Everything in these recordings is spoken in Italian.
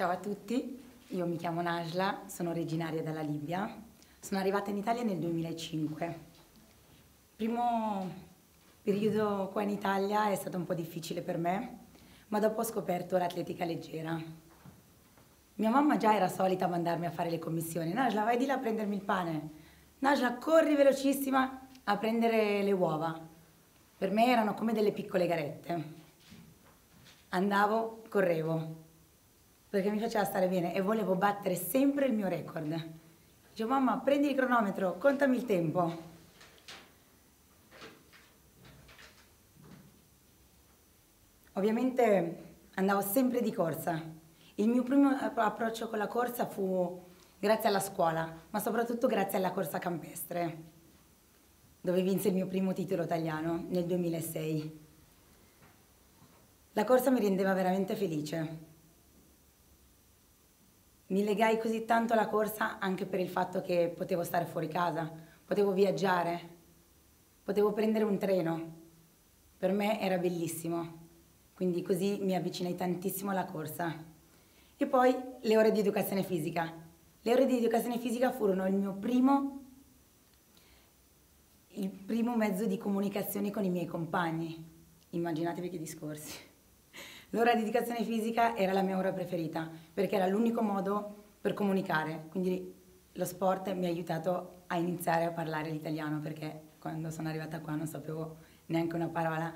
Ciao a tutti, io mi chiamo Najla, sono originaria dalla Libia. Sono arrivata in Italia nel 2005. Primo periodo qua in Italia è stato un po' difficile per me, ma dopo ho scoperto l'atletica leggera. Mia mamma già era solita mandarmi a fare le commissioni. Najla, vai di là a prendermi il pane. Najla, corri velocissima a prendere le uova. Per me erano come delle piccole garette. Andavo, correvo, perché mi faceva stare bene e volevo battere sempre il mio record. Dicevo, mamma, prendi il cronometro, contami il tempo. Ovviamente andavo sempre di corsa. Il mio primo approccio con la corsa fu grazie alla scuola, ma soprattutto grazie alla corsa campestre, dove vinse il mio primo titolo italiano nel 2006. La corsa mi rendeva veramente felice mi legai così tanto alla corsa anche per il fatto che potevo stare fuori casa, potevo viaggiare, potevo prendere un treno. Per me era bellissimo, quindi così mi avvicinai tantissimo alla corsa. E poi le ore di educazione fisica. Le ore di educazione fisica furono il mio primo, il primo mezzo di comunicazione con i miei compagni. Immaginatevi che discorsi. L'ora di educazione fisica era la mia ora preferita perché era l'unico modo per comunicare, quindi lo sport mi ha aiutato a iniziare a parlare l'italiano perché quando sono arrivata qua non sapevo neanche una parola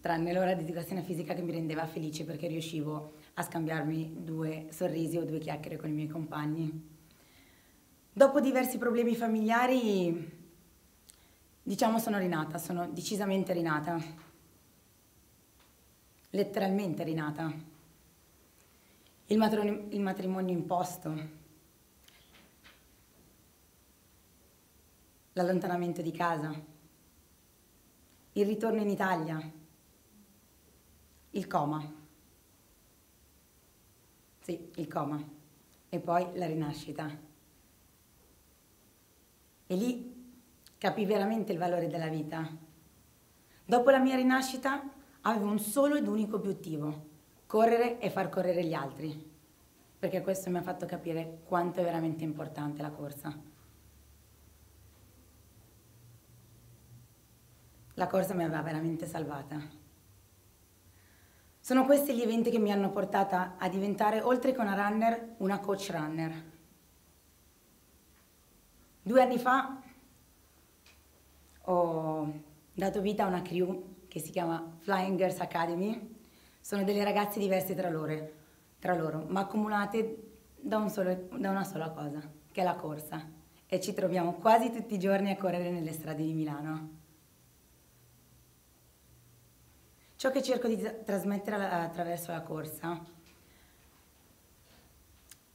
tranne l'ora di educazione fisica che mi rendeva felice perché riuscivo a scambiarmi due sorrisi o due chiacchiere con i miei compagni. Dopo diversi problemi familiari, diciamo sono rinata, sono decisamente rinata letteralmente rinata. Il matrimonio, il matrimonio imposto, l'allontanamento di casa, il ritorno in Italia, il coma. Sì, il coma. E poi la rinascita. E lì capì veramente il valore della vita. Dopo la mia rinascita avevo un solo ed unico obiettivo, correre e far correre gli altri, perché questo mi ha fatto capire quanto è veramente importante la corsa. La corsa mi aveva veramente salvata. Sono questi gli eventi che mi hanno portata a diventare, oltre che una runner, una coach runner. Due anni fa ho dato vita a una crew che si chiama Flying Girls Academy. Sono delle ragazze diverse tra loro, tra loro ma accomunate da, un solo, da una sola cosa, che è la corsa. E ci troviamo quasi tutti i giorni a correre nelle strade di Milano. Ciò che cerco di trasmettere attraverso la corsa,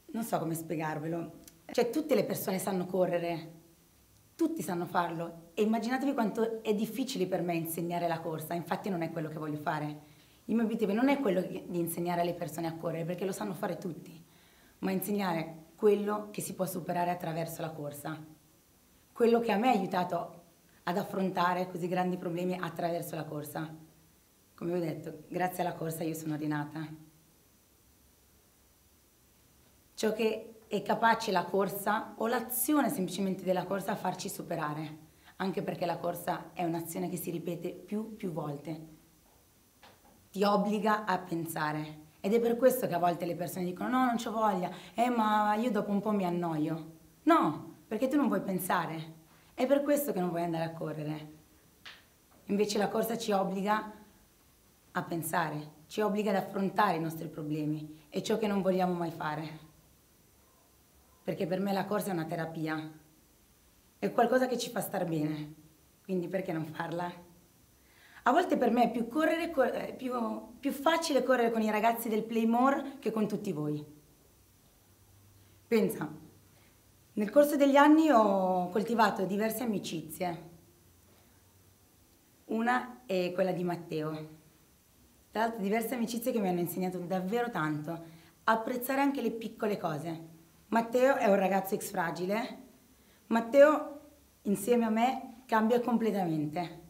non so come spiegarvelo, cioè tutte le persone sanno correre, tutti sanno farlo e immaginatevi quanto è difficile per me insegnare la corsa, infatti non è quello che voglio fare. Il mio obiettivo non è quello di insegnare alle persone a correre, perché lo sanno fare tutti, ma insegnare quello che si può superare attraverso la corsa, quello che a me ha aiutato ad affrontare così grandi problemi attraverso la corsa. Come vi ho detto, grazie alla corsa io sono rinata. Ciò che è capace la corsa o l'azione semplicemente della corsa a farci superare, anche perché la corsa è un'azione che si ripete più, più volte. Ti obbliga a pensare ed è per questo che a volte le persone dicono no, non c'ho voglia, eh ma io dopo un po' mi annoio. No, perché tu non vuoi pensare. È per questo che non vuoi andare a correre. Invece la corsa ci obbliga a pensare, ci obbliga ad affrontare i nostri problemi e ciò che non vogliamo mai fare perché per me la corsa è una terapia, è qualcosa che ci fa star bene, quindi perché non farla? A volte per me è più, correre, eh, più, più facile correre con i ragazzi del Playmore che con tutti voi. Pensa, nel corso degli anni ho coltivato diverse amicizie. Una è quella di Matteo. Tra l'altro diverse amicizie che mi hanno insegnato davvero tanto, apprezzare anche le piccole cose. Matteo è un ragazzo ex fragile. Matteo insieme a me cambia completamente.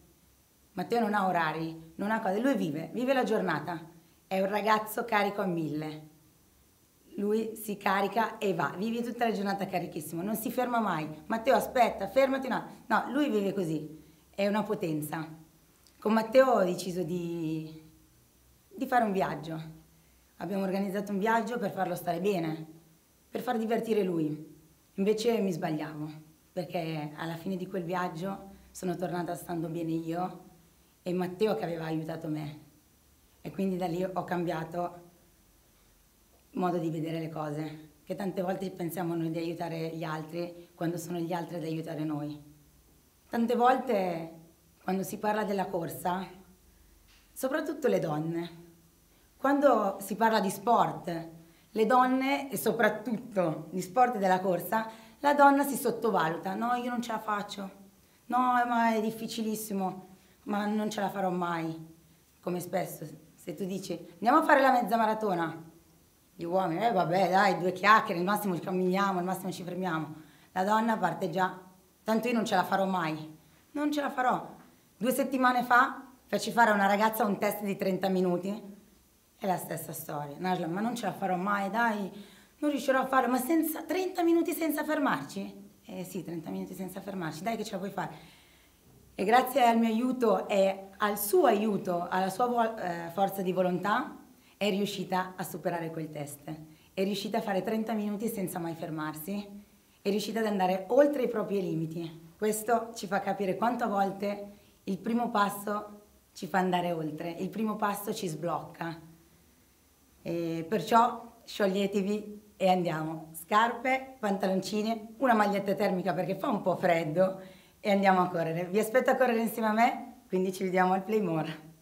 Matteo non ha orari, non ha cose, lui vive, vive la giornata. È un ragazzo carico a mille. lui si carica e va, vive tutta la giornata carichissimo, non si ferma mai. Matteo aspetta, fermati attimo. No, lui vive così, è una potenza. Con Matteo ho deciso di, di fare un viaggio. Abbiamo organizzato un viaggio per farlo stare bene, per far divertire lui. Invece mi sbagliavo, perché alla fine di quel viaggio sono tornata stando bene io e Matteo che aveva aiutato me. E quindi da lì ho cambiato modo di vedere le cose, che tante volte pensiamo noi di aiutare gli altri quando sono gli altri ad aiutare noi. Tante volte quando si parla della corsa, soprattutto le donne, quando si parla di sport, le donne e soprattutto di sport della corsa, la donna si sottovaluta, no io non ce la faccio, no ma è difficilissimo, ma non ce la farò mai, come spesso se tu dici andiamo a fare la mezza maratona, gli uomini, eh vabbè dai, due chiacchiere, al massimo ci camminiamo, al massimo ci fermiamo. La donna parte già, tanto io non ce la farò mai. Non ce la farò. Due settimane fa feci fare a una ragazza un test di 30 minuti. È la stessa storia. Najla, ma non ce la farò mai, dai, non riuscirò a farlo, ma senza 30 minuti senza fermarci? Eh sì, 30 minuti senza fermarci, dai che ce la puoi fare. E grazie al mio aiuto e al suo aiuto, alla sua eh, forza di volontà, è riuscita a superare quel test, è riuscita a fare 30 minuti senza mai fermarsi, è riuscita ad andare oltre i propri limiti. Questo ci fa capire quanto a volte il primo passo ci fa andare oltre, il primo passo ci sblocca. E perciò scioglietevi e andiamo. Scarpe, pantaloncini, una maglietta termica perché fa un po' freddo e andiamo a correre. Vi aspetto a correre insieme a me, quindi ci vediamo al Playmore.